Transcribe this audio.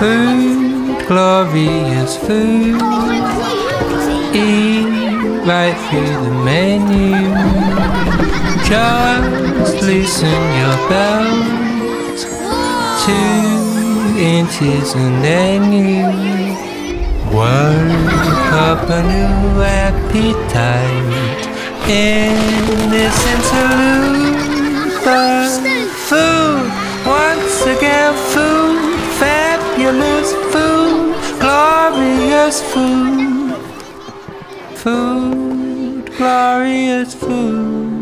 Food, glorious food. Eat right through the menu. Just loosen your belt. Two inches and then you work up a new appetite. Innocent salute, Glorious food. Food, glorious food.